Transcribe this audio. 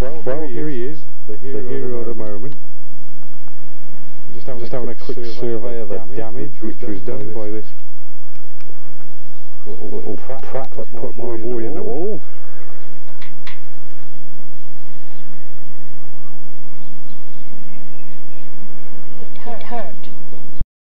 Well, well here, he is, the hero, the hero of the moment. Just having, Just a, having quick a, quick survey, of the damage, damage which, was done by this, little, little prat, that put my boy in the wall. Wall. It hurt. It hurt.